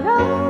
da da